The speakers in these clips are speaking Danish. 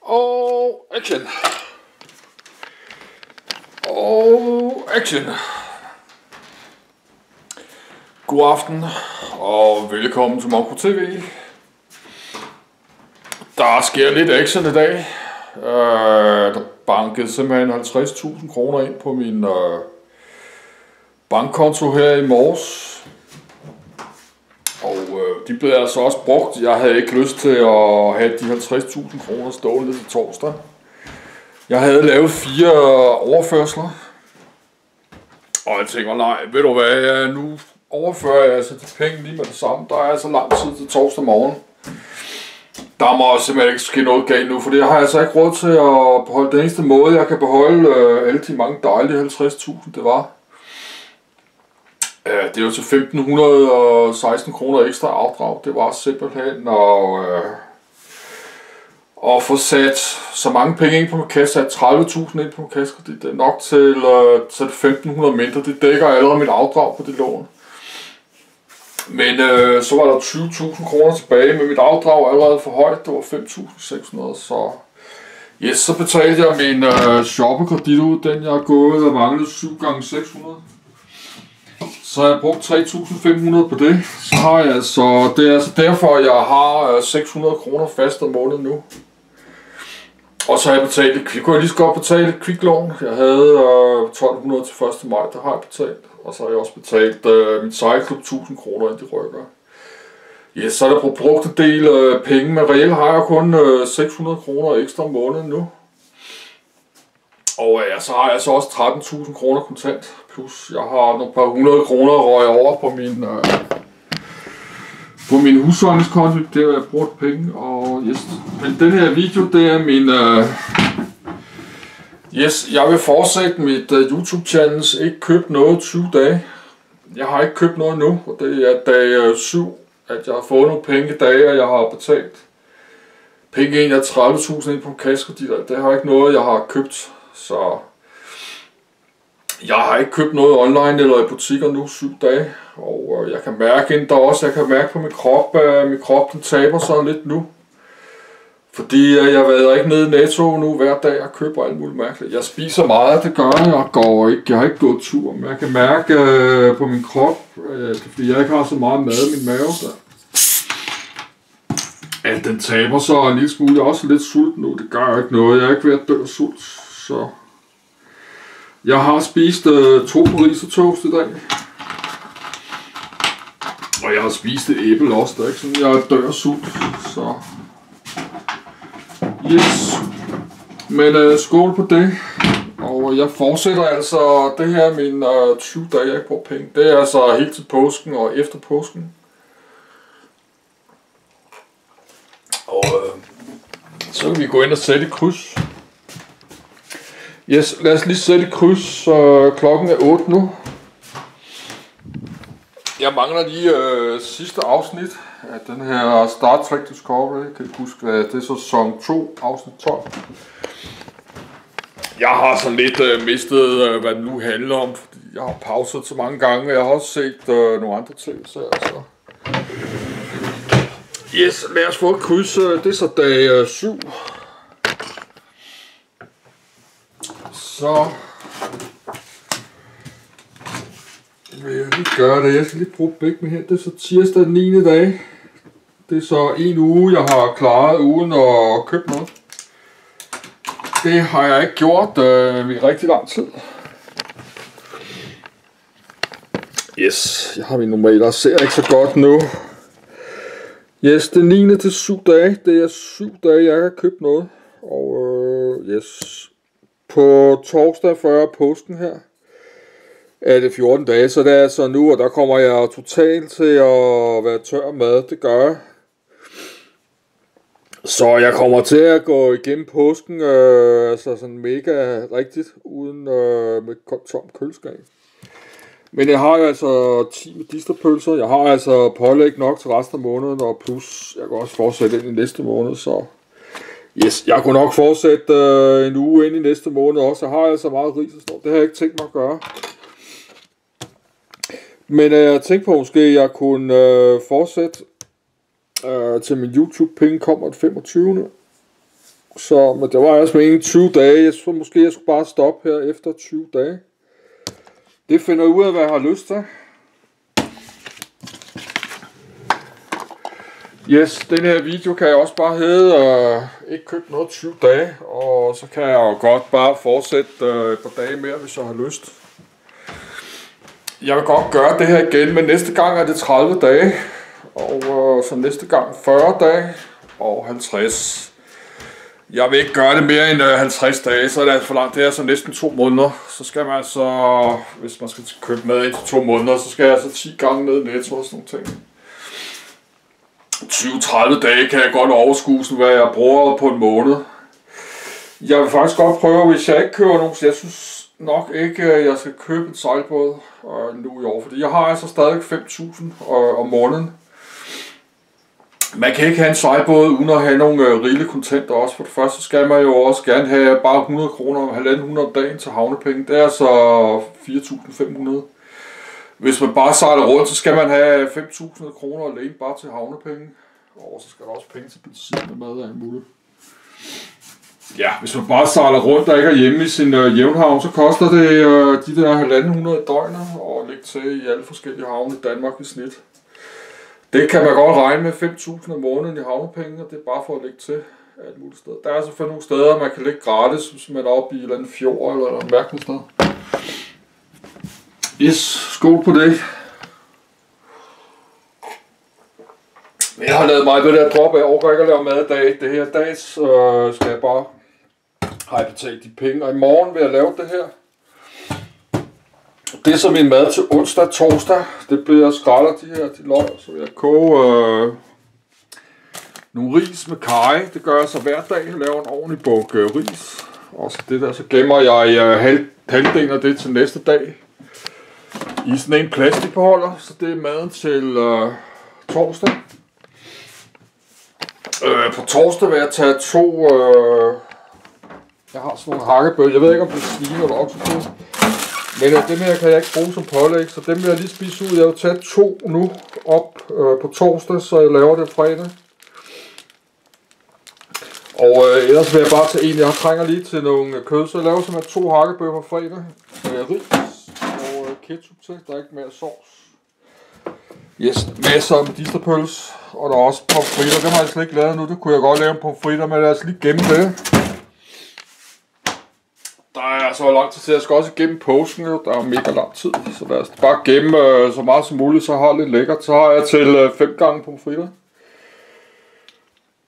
Og action. Og action. God aften og velkommen til Monko TV. Der sker lidt action i dag. Øh, der bankede simpelthen 50.000 kroner ind på min øh, bankkonto her i morges. De blev altså også brugt. Jeg havde ikke lyst til at have de 50.000 kroner stående til torsdag. Jeg havde lavet fire overførsler. Og jeg tænker, nej, ved du hvad, jeg, nu overfører jeg altså de penge lige med det samme. Der er altså lang tid til torsdag morgen. Der må simpelthen ikke ske noget galt nu, for det har jeg altså ikke råd til at beholde. Den eneste måde, jeg kan beholde øh, alle de mange dejlige 50.000, det var, Ja, det er jo til 1516 kroner ekstra afdrag. Det var simpelthen at, øh, at få sat så mange penge ind på min kasse, sat 30.000 ind på min kasse, det er nok til, øh, til 1500 mindre. Det dækker allerede mit afdrag på det lån. Men øh, så var der 20.000 kroner tilbage, men mit afdrag var allerede for højt. Det var 5.600, så... Yes, så betalte jeg min øh, shoppekredit ud, den jeg har gået og manglede 7 gange 600 så har jeg brugt 3.500 på det. Så har jeg altså, det er altså derfor, jeg har øh, 600 kroner fast om måneden nu. Og så har jeg betalt et. Kunne jeg lige så godt betale et kviklån. Jeg havde øh, 1200 til 1. maj, der har jeg betalt. Og så har jeg også betalt øh, mit sejlklub 1000 kroner, ind de rykker. Ja, så er der brugt en del øh, penge, men reelt har jeg kun øh, 600 kroner ekstra om måneden nu. Og øh, ja, så har jeg så også 13.000 kroner kontant, plus jeg har nogle par hundrede kroner røg over på min, øh, på min husholdningskonto, det har jeg brugt penge, og yes. Men den her video, det er min, øh, yes, jeg vil fortsætte mit øh, YouTube channels, ikke købt noget 20 dage. Jeg har ikke købt noget nu, og det er dag øh, 7, at jeg har fået nogle penge i dag, og jeg har betalt penge ind af 30.000 ind på en kassekredit, det har ikke noget, jeg har købt så jeg har ikke købt noget online eller i butikker nu syv dage, og øh, jeg kan mærke endda også, jeg kan mærke på min krop, at min krop den taber sig lidt nu. Fordi øh, jeg været ikke nede i Netto nu hver dag og køber alt muligt mærkeligt. Jeg spiser meget, det gør jeg, og går ikke, jeg har ikke gået tur, men jeg kan mærke øh, på min krop, øh, fordi jeg ikke har så meget mad i min mave, der, at den taber sig en lille smule. Jeg er også lidt sulten nu, det gør ikke noget. Jeg er ikke ved at dø af sult, så jeg har spist øh, to toast i dag. Og jeg har spist et æble også, der er ikke sådan, jeg dør sult, så... Yes. Men øh, skål på det. Og jeg fortsætter altså det her min øh, 20 dage, jeg ikke bruger penge. Det er altså helt til påsken og efter påsken. Og øh, så kan vi gå ind og sætte kryds. Yes, lad os lige sætte et kryds, så klokken er 8 nu. Jeg mangler lige øh, sidste afsnit af den her Star Trek Discovery. Kan du huske, hvad det er sæson 2, afsnit 12. Jeg har så lidt øh, mistet, øh, hvad det nu handler om, fordi jeg har pauset så mange gange. Jeg har også set øh, nogle andre ting, så altså. Yes, lad os få et kryds. Øh, det er så dag øh, 7. Så vil jeg lige gøre det. Jeg skal lige bruge begge med her. Det er så tirsdag den 9. dag. Det er så en uge, jeg har klaret uden at købe noget. Det har jeg ikke gjort øh, i rigtig lang tid. Yes, jeg har min der Ser ikke så godt nu. Yes, det 9. til 7 dage. Det er 7 dage, jeg har købt noget. Og øh, yes, på torsdag før påsken her, er det 14 dage, så det er altså nu, og der kommer jeg totalt til at være tør mad, det gør jeg. Så jeg kommer til at gå igennem påsken, øh, altså sådan mega rigtigt, uden øh, med tom køleskab. Men jeg har jo altså 10 medisterpølser, jeg har altså pålæg nok til resten af måneden, og plus jeg kan også fortsætte ind i næste måned, så Yes, jeg kunne nok fortsætte øh, en uge ind i næste måned også. Jeg har altså meget ris og sådan Det har jeg ikke tænkt mig at gøre. Men øh, jeg tænkte på, at måske jeg kunne øh, fortsætte øh, til min YouTube-penge kommer den 25. Så, men det var altså med 20 dage. Jeg tror måske, jeg skulle bare stoppe her efter 20 dage. Det finder jeg ud af, hvad jeg har lyst til. Yes, den her video kan jeg også bare hedde øh, ikke købt noget 20 dage, og så kan jeg jo godt bare fortsætte øh, et par dage mere, hvis jeg har lyst. Jeg vil godt gøre det her igen, men næste gang er det 30 dage, og øh, så næste gang 40 dage og 50. Jeg vil ikke gøre det mere end øh, 50 dage, så er det altså for langt. Det er altså næsten to måneder. Så skal man altså, hvis man skal købe mad i to måneder, så skal jeg altså 10 gange ned i netto og sådan nogle ting. 20-30 dage kan jeg godt overskue, hvad jeg bruger på en måned. Jeg vil faktisk godt prøve, hvis jeg ikke kører nogen, så jeg synes nok ikke, at jeg skal købe en sejlbåd øh, nu i år, fordi jeg har altså stadig 5.000 øh, om måneden. Man kan ikke have en sejlbåd uden at have nogle øh, rigelige kontanter også. For det første skal man jo også gerne have bare 100 kroner, 1.500 om dagen til havnepenge. Det er altså 4.500. Hvis man bare sejler rundt, så skal man have 5.000 kroner alene bare til havnepenge. Og så skal der også penge til benzin og mad og muligt. Ja, hvis man bare sejler rundt og ikke er hjemme i sin øh, jævnhavn, så koster det øh, de der 1.500 døgner og lægge til i alle forskellige havne i Danmark i snit. Det kan man godt regne med 5.000 om måneden i havnepenge, og det er bare for at lægge til alt muligt sted. Der er selvfølgelig nogle steder, man kan ligge gratis, hvis man er oppe i en eller anden fjord eller et mærkeligt sted. Yes, skål på det. Jeg har lavet mig det at drop, jeg overgår ikke at lave mad i dag. Det her dag, så skal jeg bare have betalt de penge. Og i morgen vil jeg lave det her. Det er så min mad til onsdag og torsdag. Det bliver skræller de her de løg, så vil jeg koge øh, nogle ris med kaj. Det gør jeg så hver dag. Jeg laver en ordentlig bukke øh, ris. Og så det der, så gemmer jeg øh, halv, halvdelen af det til næste dag i sådan en plastikbeholder, så det er maden til øh, torsdag. Øh, på torsdag vil jeg tage to... Øh, jeg har sådan nogle hakkebøl. Jeg ved ikke, om det er svine eller oksekød. Men øh, dem her kan jeg ikke bruge som pålæg, så dem vil jeg lige spise ud. Jeg vil tage to nu op øh, på torsdag, så jeg laver det fredag. Og øh, ellers vil jeg bare tage en. Jeg trænger lige til nogle kød, så jeg laver simpelthen to hakkebøger på fredag. Øh, ris ketchup til, der er ikke mere sovs. Yes, masser af medisterpøls, og der er også pomfritter, dem har jeg slet ikke lavet nu, det kunne jeg godt lave en pomfritter, men lad os lige gemme det. Der er altså lang tid til, jeg skal også gemme påsken, jo. der er mega lang tid, så lad os bare gemme øh, så meget som muligt, så har jeg lidt lækkert. Så har jeg til øh, fem gange pomfritter.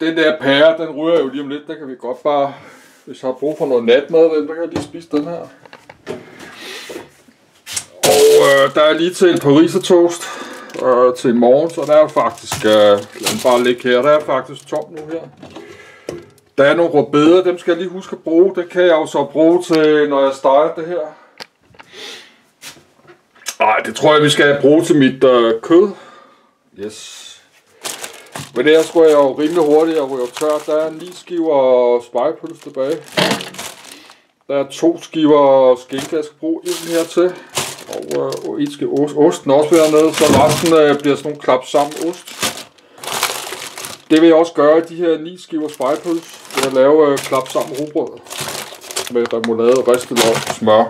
Den der pære, den ryger jo lige om lidt, der kan vi godt bare, hvis jeg har brug for noget natmad, så kan jeg lige spise den her. Øh, der er lige til en parisertoast øh, til i morgen, så der er faktisk, øh, lad bare ligge her, der er faktisk tom nu her. Der er nogle rødbeder, dem skal jeg lige huske at bruge. Det kan jeg jo så bruge til, når jeg steger det her. Nej, det tror jeg, vi skal bruge til mit øh, kød. Yes. Men det her skulle jeg jo rimelig hurtigt, jeg ryge tør. Der er lige skiver spejepølse tilbage. Der er to skiver skinke, jeg skal bruge en her til. Og, øh, og et skal ost. Osten også være nede, så resten øh, bliver sådan nogle klap sammen ost. Det vil jeg også gøre i de her 9 skiver spejepøls. Jeg at lave øh, klap sammen rugbrød med remoulade, ristet og smør.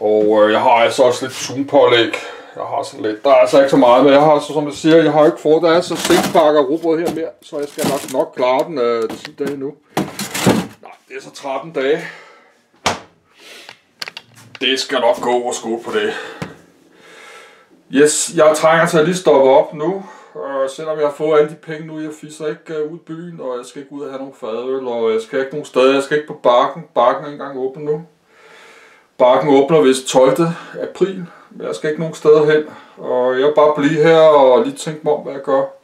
Og øh, jeg har altså også lidt tunpålæg. Jeg har sådan lidt, der er altså ikke så meget, men jeg har, så, som jeg siger, jeg har ikke fået, der er så seks pakker rugbrød her mere, så jeg skal nok, nok klare den øh, 10 dage nu. Nej, det er så 13 dage. Det skal nok gå og skål på det. Yes, jeg trænger til at lige stoppe op nu. Og selvom jeg har fået alle de penge nu, jeg fisser ikke øh, ud i byen, og jeg skal ikke ud og have nogle fadøl, og jeg skal ikke nogen steder, jeg skal ikke på Barken. Barken er ikke engang åben nu. Barken åbner vist 12. april, men jeg skal ikke nogen steder hen. Og jeg vil bare blive her og lige tænke mig om, hvad jeg gør.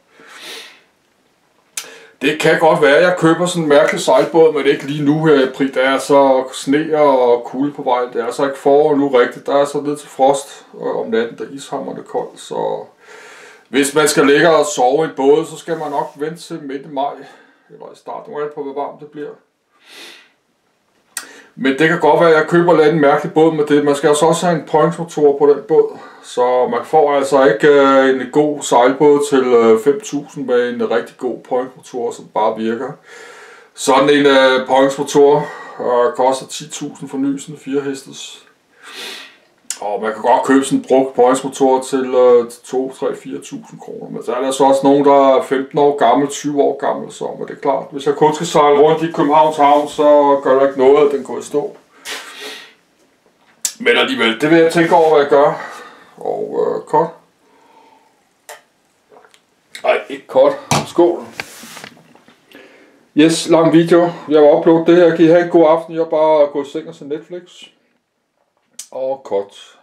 Det kan godt være, at jeg køber sådan en mærkelig sejlbåd, men ikke lige nu her i april. Der er så sne og kulde på vej. Det er så ikke forår nu rigtigt. Der er så lidt til frost øh, om natten, der ishammerne koldt. Så hvis man skal ligge og sove i en båd, så skal man nok vente til midt i maj. Eller i starten af på, hvor varmt det bliver. Men det kan godt være, at jeg køber lidt en mærkelig båd med det. Man skal altså også have en pointsmotor på den båd. Så man får altså ikke øh, en god sejlbåd til øh, 5.000 med en rigtig god pointsmotor, som bare virker. Sådan en øh, pointsmotor øh, koster 10.000 for nysen, 4 hestes. Og man kan godt købe sådan en brugt pointsmotor til, øh, til 2, 3, 4.000 kroner. Men så er der så også nogen, der er 15 år gammel, 20 år gammel. Så men det er klart, hvis jeg kun skal sejle rundt i Københavns Havn, så gør der ikke noget, at den går i stå. Men alligevel, det vil jeg tænke over, hvad jeg gør. Og øh, kort. Nej, ikke kort. Skål. Yes, lang video. Jeg vil uploade det her. Kan I have en god aften? Jeg bare gå i seng og se Netflix. Og kort.